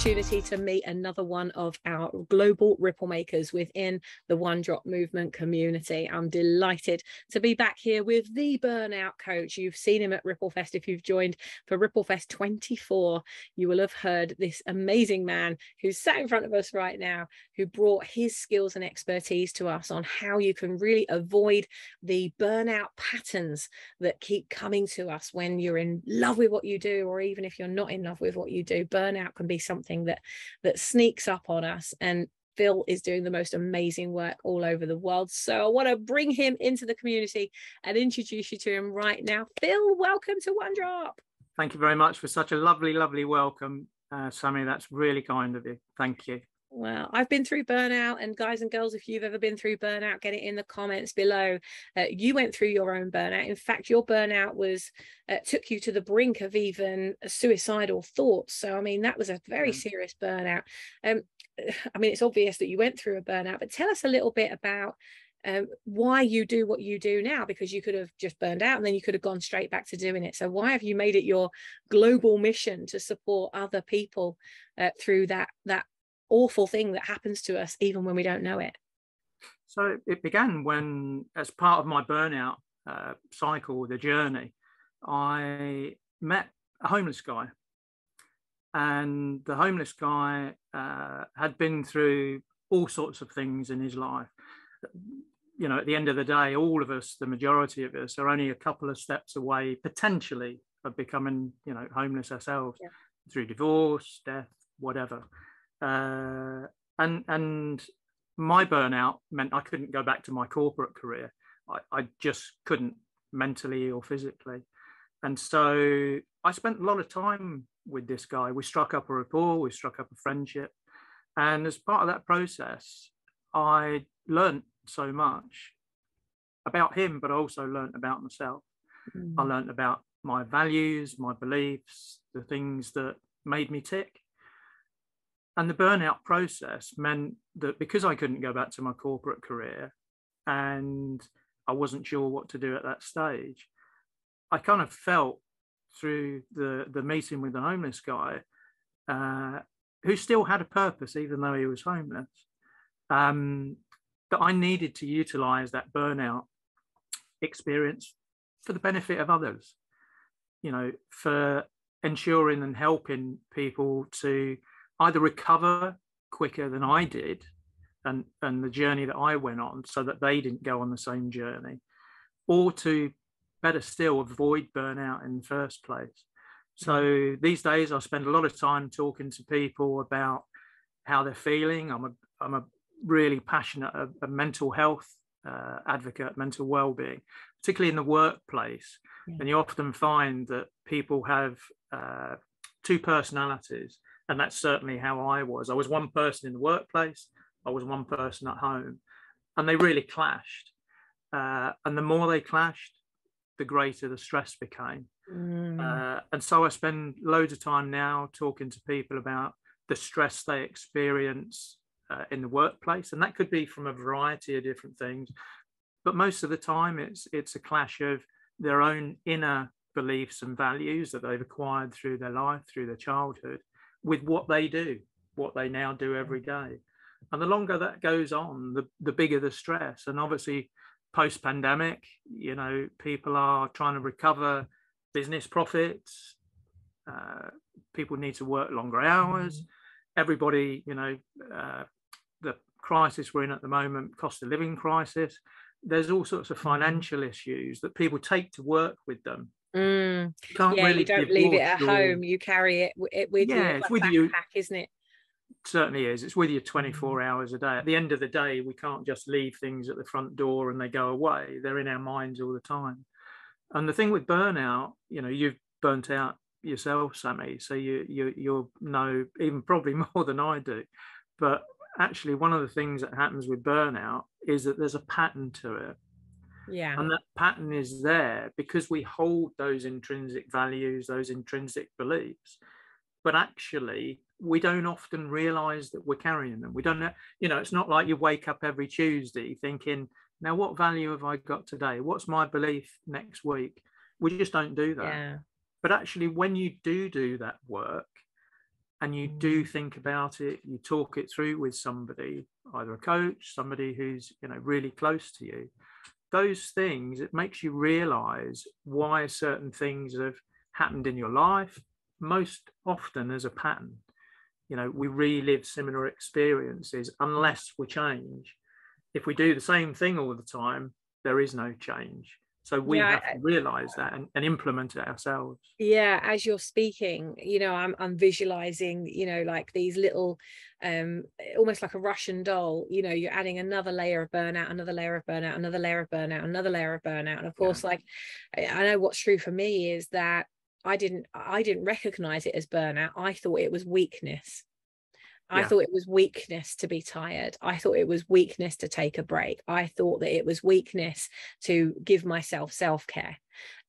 opportunity to meet another one of our global ripple makers within the One Drop Movement community. I'm delighted to be back here with the burnout coach. You've seen him at Ripplefest if you've joined for Ripplefest 24. You will have heard this amazing man who's sat in front of us right now, who brought his skills and expertise to us on how you can really avoid the burnout patterns that keep coming to us when you're in love with what you do, or even if you're not in love with what you do. Burnout can be something that that sneaks up on us and Phil is doing the most amazing work all over the world. So I want to bring him into the community and introduce you to him right now. Phil, welcome to One Drop. Thank you very much for such a lovely, lovely welcome, uh, Sammy. That's really kind of you. Thank you. Well, I've been through burnout, and guys and girls, if you've ever been through burnout, get it in the comments below. Uh, you went through your own burnout. In fact, your burnout was uh, took you to the brink of even suicidal thoughts. So, I mean, that was a very mm. serious burnout. Um, I mean, it's obvious that you went through a burnout, but tell us a little bit about um, why you do what you do now because you could have just burned out and then you could have gone straight back to doing it so why have you made it your global mission to support other people uh, through that that awful thing that happens to us even when we don't know it so it began when as part of my burnout uh, cycle the journey i met a homeless guy and the homeless guy uh, had been through all sorts of things in his life you know, at the end of the day, all of us, the majority of us, are only a couple of steps away, potentially, of becoming, you know, homeless ourselves yeah. through divorce, death, whatever. Uh, and and my burnout meant I couldn't go back to my corporate career. I, I just couldn't mentally or physically. And so I spent a lot of time with this guy. We struck up a rapport, we struck up a friendship. And as part of that process, I learned so much about him, but I also learned about myself. Mm. I learned about my values, my beliefs, the things that made me tick. And the burnout process meant that because I couldn't go back to my corporate career and I wasn't sure what to do at that stage, I kind of felt through the, the meeting with the homeless guy uh, who still had a purpose, even though he was homeless. Um, that I needed to utilize that burnout experience for the benefit of others, you know, for ensuring and helping people to either recover quicker than I did and, and the journey that I went on so that they didn't go on the same journey, or to better still avoid burnout in the first place. So these days I spend a lot of time talking to people about how they're feeling. I'm a I'm a really passionate a, a mental health uh, advocate, mental well-being, particularly in the workplace. Yeah. And you often find that people have uh, two personalities, and that's certainly how I was. I was one person in the workplace, I was one person at home, and they really clashed. Uh, and the more they clashed, the greater the stress became. Mm. Uh, and so I spend loads of time now talking to people about the stress they experience uh, in the workplace, and that could be from a variety of different things. But most of the time, it's it's a clash of their own inner beliefs and values that they've acquired through their life, through their childhood, with what they do, what they now do every day. And the longer that goes on, the, the bigger the stress. And obviously, post pandemic, you know, people are trying to recover business profits. Uh, people need to work longer hours. Everybody, you know, uh, the crisis we're in at the moment, cost of living crisis, there's all sorts of mm. financial issues that people take to work with them. Mm. You can't yeah, really you don't leave it at your... home. You carry it, it with yeah, you. It's with you, isn't it? certainly is. It's with you 24 mm. hours a day. At the end of the day, we can't just leave things at the front door and they go away. They're in our minds all the time. And the thing with burnout, you know, you've burnt out yourself, Sammy, so you you you'll know even probably more than I do. But actually one of the things that happens with burnout is that there's a pattern to it yeah. And that pattern is there because we hold those intrinsic values those intrinsic beliefs. But actually we don't often realize that we're carrying them. We don't know you know it's not like you wake up every tuesday thinking now what value have i got today? What's my belief next week? We just don't do that. Yeah. but actually when you do do that work and you do mm. think about it, you talk it through with somebody, either a coach, somebody who's you know really close to you. Those things it makes you realize why certain things have happened in your life. Most often as a pattern, you know, we relive similar experiences unless we change. If we do the same thing all the time, there is no change. So we yeah, have to realize that and, and, implement it ourselves. Yeah, as you're speaking, you know, I'm I'm visualizing, you know, like these little um almost like a Russian doll, you know, you're adding another layer of burnout, another layer of burnout, another layer of burnout, another layer of burnout. And of course, yeah. like I know what's true for me is that I didn't I didn't recognize it as burnout. I thought it was weakness. I thought it was weakness to be tired. I thought it was weakness to take a break. I thought that it was weakness to give myself self care.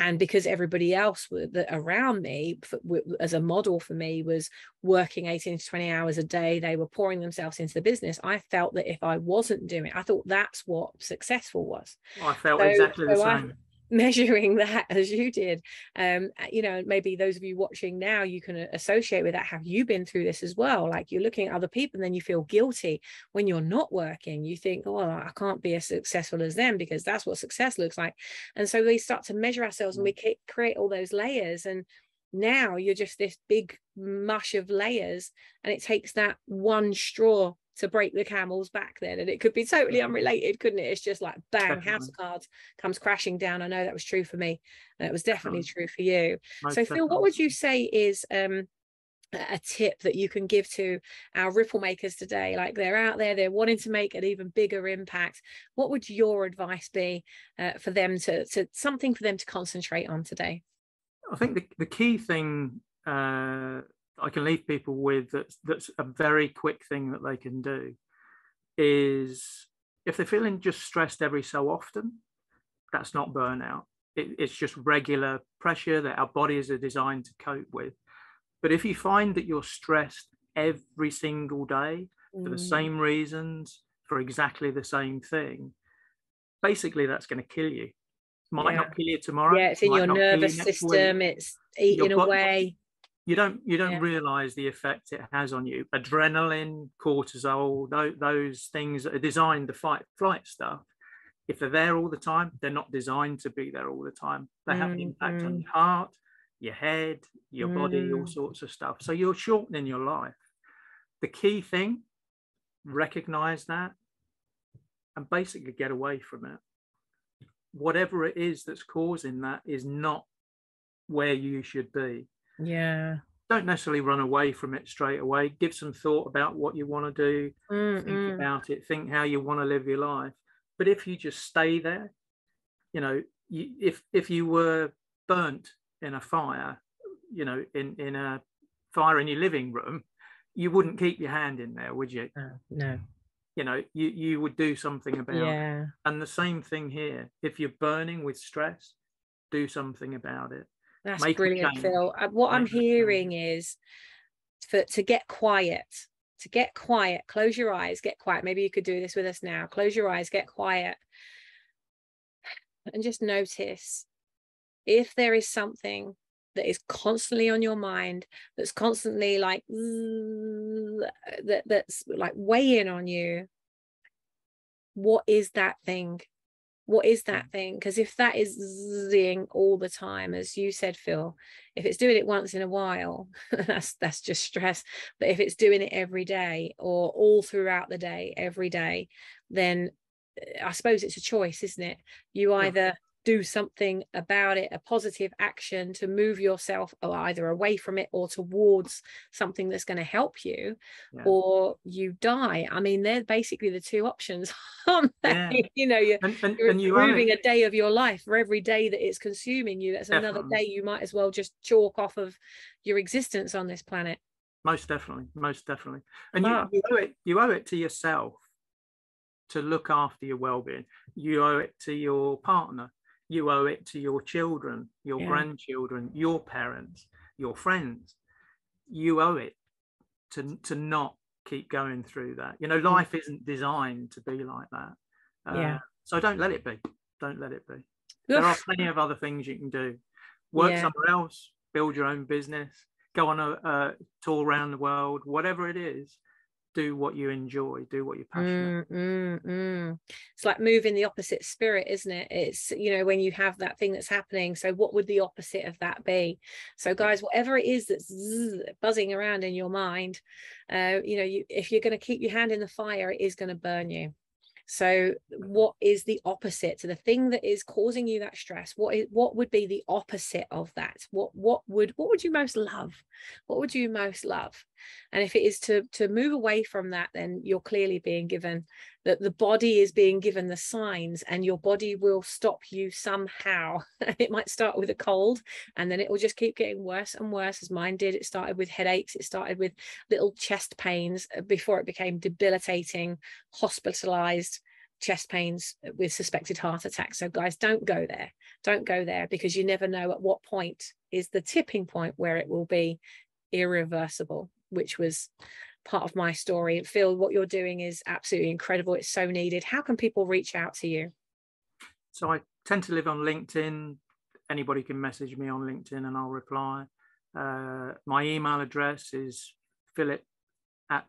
And because everybody else that around me, as a model for me, was working 18 to 20 hours a day, they were pouring themselves into the business. I felt that if I wasn't doing it, I thought that's what successful was. Oh, I felt so, exactly the so same. I, measuring that as you did um you know maybe those of you watching now you can associate with that. Have you been through this as well? Like you're looking at other people and then you feel guilty when you're not working. You think oh i can't be as successful as them because that's what success looks like. And so we start to measure ourselves and we mm. create all those layers and now you're just this big mush of layers and it takes that one straw to break the camel's back then and it could be totally unrelated couldn't it? It's just like bang house of cards comes crashing down. I know that was true for me and it was definitely true for you. So phil what would you say is um a tip that you can give to our ripple makers today? Like they're out there they're wanting to make an even bigger impact. What would your advice be uh, for them to to something for them to concentrate on today? I think the, the key thing uh, I can leave people with that's that's a very quick thing that they can do is if they're feeling just stressed every so often, that's not burnout. It, it's just regular pressure that our bodies are designed to cope with. But if you find that you're stressed every single day for mm. the same reasons, for exactly the same thing, basically that's going to kill you. Might yeah. not kill you tomorrow. Yeah, it's in your nervous system. Week. It's eating body, away you don't you don't yeah. realize the effect it has on you adrenaline cortisol those, those things that are designed to fight flight stuff if they're there all the time they're not designed to be there all the time they have an impact mm-hmm. on your heart your head your mm. body all mm. sorts of stuff so you're shortening your life the key thing recognize that and basically get away from it whatever it is that's causing that is not where you should be yeah. Don't necessarily run away from it straight away. Give some thought about what you want to do. Mm-mm. Think mm. about it. Think how you want to live your life. But if you just stay there, you know, you, if if you were burnt in a fire, you know, in in a fire in your living room, you wouldn't keep your hand in there, would you? No. no. You know, you you would do something about yeah. it. And the same thing here. If you're burning with stress, do something about it. That's Make brilliant, Phil. Uh, what Make I'm hearing is for to get quiet, to get quiet, close your eyes, get quiet. Maybe you could do this with us now. Close your eyes, get quiet, and just notice if there is something that is constantly on your mind that's constantly like that that's like weighing on you what is that thing what is that mm. thing? Because if that is zing all the time as you said phil if it's doing it once in a while that's that's just stress. But if it's doing it every day or all throughout the day every day then eh, i suppose it's a choice isn't it? You either do something about it, a positive action to move yourself either away from it or towards something that's going to help you, yeah. or you die. I mean, they're basically the two options, aren't they? Yeah. You know, you're, and, and, you're and you improving a day of your life for every day that it's consuming you. That's definitely. another day you might as well just chalk off of your existence on this planet. Most definitely, most definitely. And wow. you, you owe it. You owe it to yourself to look after your well-being. You owe it to your partner you owe it to your children, your yeah. grandchildren, your parents, your friends. You owe it to to not keep going through that. You know, mm. life isn't designed to be like that. Uh, yeah. So don't let it be. Don't let it be. There are plenty of other things you can do. Work yeah. somewhere else. Build your own business. go on a, a tour around the world, whatever it is, do what you enjoy, do what you're passionate. Mm, mm, mm. It's like moving the opposite spirit, isn't it? It's you know when you have that thing that's happening. So what would the opposite of that be? So guys, whatever it is that's buzzing around in your mind, uh, you know, you, if you're going to keep your hand in the fire, it is going to burn you. So what is the opposite to the thing that is causing you that stress? What is what would be the opposite of that? What what would what would you most love? What would you most love? And if it is to to move away from that, then you're clearly being given that the body is being given the signs and your body will stop you somehow. it might start with a cold and then it will just keep getting worse and worse as mine did. It started with headaches, it started with little chest pains uh, before it became debilitating, hospitalized chest pains with suspected heart attacks. So, guys, don't go there. Don't go there because you never know at what point is the tipping point where it will be irreversible, which was part of my story. Phil, what you're doing is absolutely incredible. It's so needed. How can people reach out to you? So I tend to live on LinkedIn. Anybody can message me on LinkedIn and I'll reply. Uh, my email address is philip at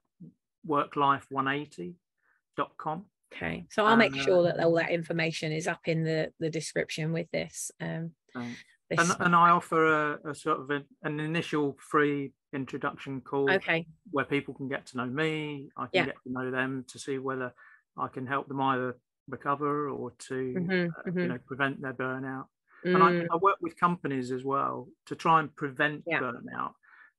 worklife180.com. Okay, so I'll make sure that all that information is up in the the description with this. Um, this and, and I offer a, a sort of a, an initial free introduction call. Okay. Where people can get to know me, I can yeah. get to know them to see whether I can help them either recover or to mm-hmm, uh, mm-hmm. you know prevent their burnout. Mm. And I, mm. I, work with companies as well to try and prevent yeah. burnout.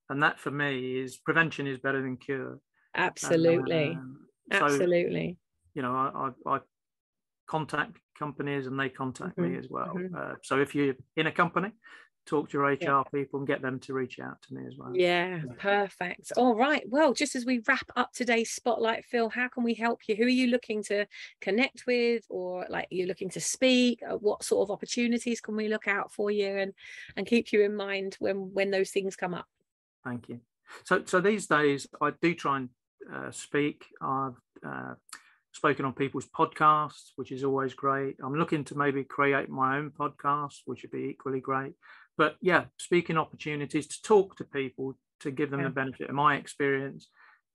And that for me is prevention is better than cure. Absolutely. And, um, Absolutely. You know, I, I, I contact companies and they contact mm-hmm. me as well. Mm-hmm. Uh, so if you're in a company, talk to your HR yeah. people and get them to reach out to me as well. Yeah, perfect. All right. Well, just as we wrap up today's spotlight, Phil, how can we help you? Who are you looking to connect with, or like you're looking to speak? Uh, what sort of opportunities can we look out for you and and keep you in mind when when those things come up? Thank you. So so these days I do try and uh, speak. I've uh, spoken on people's podcasts, which is always great. I'm looking to maybe create my own podcast, which would be equally great. But yeah, speaking opportunities to talk to people, to give them yeah. the benefit of my experience,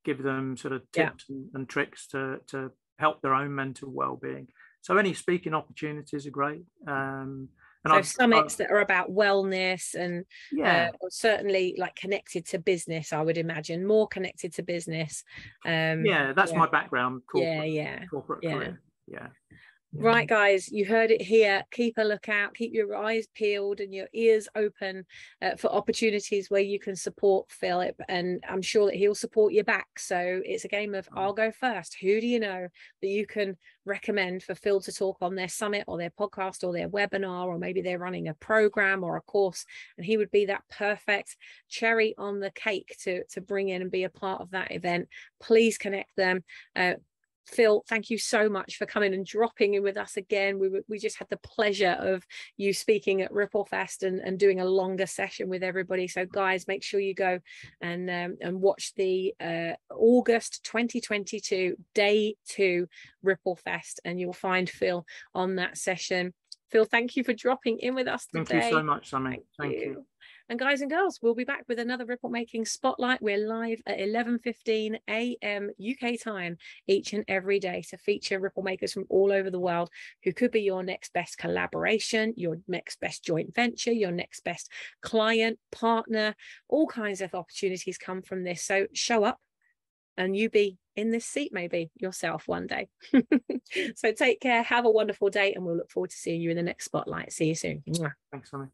give them sort of tips yeah. and, and, tricks to, to help their own mental well-being. So any speaking opportunities are great. Um, and so I've, summits I've, that are about wellness and yeah uh, certainly like connected to business i would imagine more connected to business um yeah that's yeah. my background corporate, yeah yeah corporate yeah. career yeah Right, guys, you heard it here. Keep a lookout, keep your eyes peeled and your ears open uh, for opportunities where you can support Philip. And I'm sure that he'll support you back. So it's a game of I'll go first. Who do you know that you can recommend for Phil to talk on their summit or their podcast or their webinar, or maybe they're running a program or a course? And he would be that perfect cherry on the cake to, to bring in and be a part of that event. Please connect them. Uh, Phil, thank you so much for coming and dropping in with us again. We, we just had the pleasure of you speaking at Ripplefest and, and doing a longer session with everybody. So, guys, make sure you go and um, and watch the uh, August 2022 day two Ripplefest, and you'll find Phil on that session. Phil, thank you for dropping in with us today. Thank you so much, Sammy. Thank, thank you. you. And guys and girls, we'll be back with another Ripple Making Spotlight. We're live at 11:15 a.m. UK time each and every day to feature Ripple makers from all over the world who could be your next best collaboration, your next best joint venture, your next best client, partner. All kinds of opportunities come from this. So show up and you be in this seat maybe yourself one day. so take care, have a wonderful day, and we'll look forward to seeing you in the next spotlight. See you soon. Thanks, Sammy.